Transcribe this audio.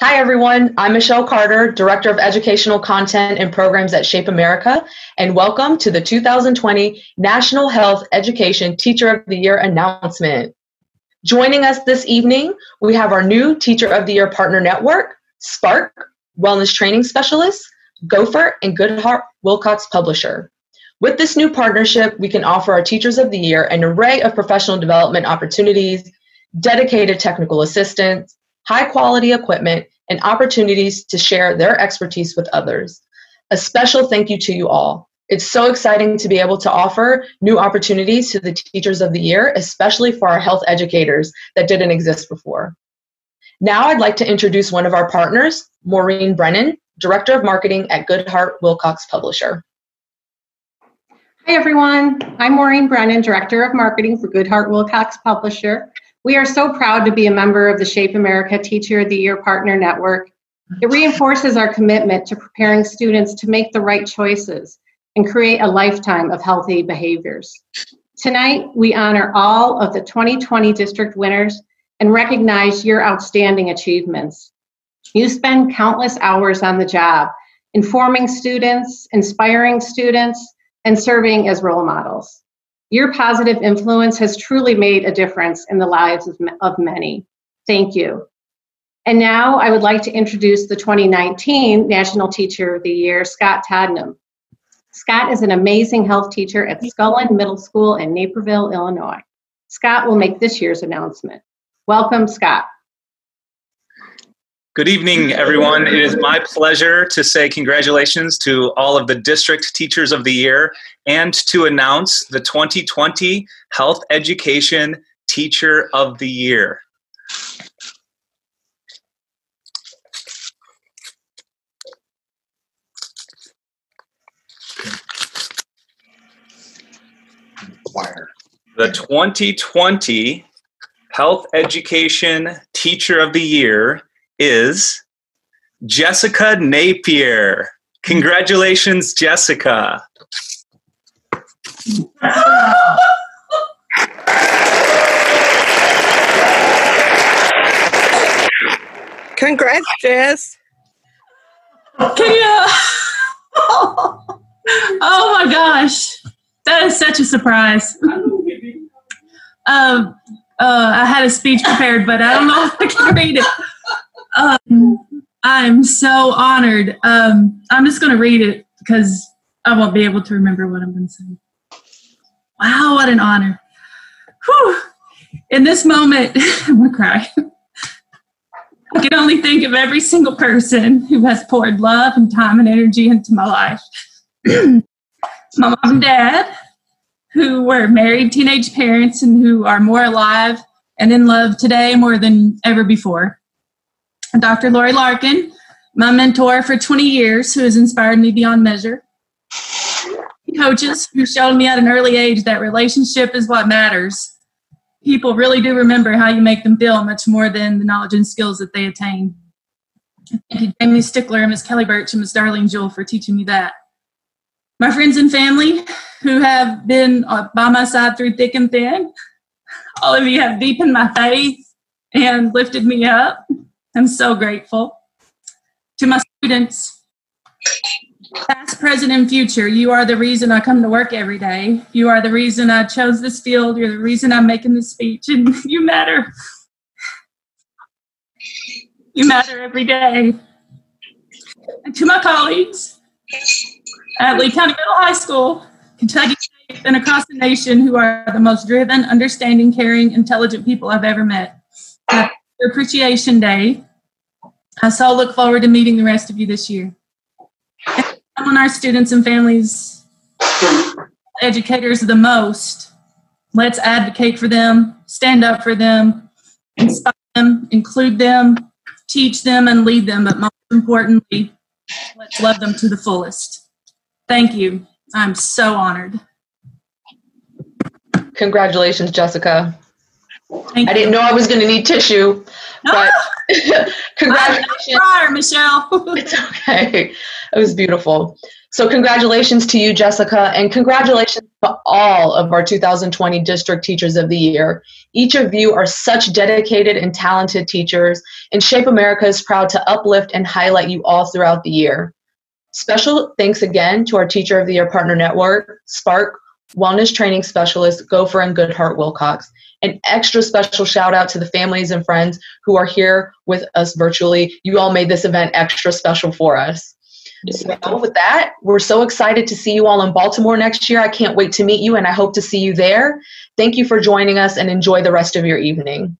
Hi, everyone. I'm Michelle Carter, Director of Educational Content and Programs at Shape America, and welcome to the 2020 National Health Education Teacher of the Year announcement. Joining us this evening, we have our new Teacher of the Year Partner Network, Spark, Wellness Training Specialists, Gopher, and Goodheart Willcox Publisher. With this new partnership, we can offer our Teachers of the Year an array of professional development opportunities, dedicated technical assistance, high quality equipment, and opportunities to share their expertise with others. A special thank you to you all. It's so exciting to be able to offer new opportunities to the Teachers of the Year, especially for our health educators that didn't exist before. Now I'd like to introduce one of our partners, Maureen Brennan, Director of Marketing at Goodheart-Willcox Publisher. Hi everyone, I'm Maureen Brennan, Director of Marketing for Goodheart-Willcox Publisher. We are so proud to be a member of the Shape America Teacher of the Year Partner Network. It reinforces our commitment to preparing students to make the right choices and create a lifetime of healthy behaviors. Tonight, we honor all of the 2020 district winners and recognize your outstanding achievements. You spend countless hours on the job, informing students, inspiring students, and serving as role models. Your positive influence has truly made a difference in the lives of, of many. Thank you. And now I would like to introduce the 2019 National Teacher of the Year, Scott Todnem. Scott is an amazing health teacher at Scullen Middle School in Naperville, Illinois. Scott will make this year's announcement. Welcome, Scott. Good evening, everyone. It is my pleasure to say congratulations to all of the District Teachers of the Year and to announce the 2020 Health Education Teacher of the Year. The 2020 Health Education Teacher of the Year is Jessica Napier. Congratulations, Jessica. Congrats, Jess. Can you? oh my gosh, that is such a surprise. Um, uh, I had a speech prepared, but I don't know if I can read it. Um, I'm so honored. Um, I'm just going to read it because I won't be able to remember what I'm going to say. Wow, what an honor. Whew. In this moment, I'm going to cry. I can only think of every single person who has poured love and time and energy into my life. my mom and dad, who were married teenage parents and who are more alive and in love today more than ever before. Dr. Lori Larkin, my mentor for 20 years, who has inspired me beyond measure. Coaches who showed me at an early age that relationship is what matters. People really do remember how you make them feel much more than the knowledge and skills that they attain. Thank you, Jamie Stickler and Miss Kelly Birch and Miss Darlene Jewell for teaching me that. My friends and family who have been uh, by my side through thick and thin. All of you have deepened my faith and lifted me up. I'm so grateful. To my students, past, present, and future, you are the reason I come to work every day. You are the reason I chose this field. You're the reason I'm making this speech, and you matter. You matter every day. And to my colleagues at Lee County Middle High School, Kentucky State, and across the nation who are the most driven, understanding, caring, intelligent people I've ever met. Appreciation Day I so look forward to meeting the rest of you this year. When our students and families, educators the most, let's advocate for them, stand up for them, inspire them, include them, teach them, and lead them. But most importantly, let's love them to the fullest. Thank you. I'm so honored. Congratulations, Jessica. Thank I didn't know I was going to need tissue, but congratulations. Prior, Michelle. it's okay. It was beautiful. So, congratulations to you, Jessica, and congratulations to all of our 2020 District Teachers of the Year. Each of you are such dedicated and talented teachers, and Shape America is proud to uplift and highlight you all throughout the year. Special thanks again to our Teacher of the Year Partner Network, Spark, Wellness Training Specialist, Gopher, and Goodheart Willcox. An extra special shout out to the families and friends who are here with us virtually. You all made this event extra special for us. So, with that, we're so excited to see you all in Baltimore next year. I can't wait to meet you, and I hope to see you there. Thank you for joining us and enjoy the rest of your evening.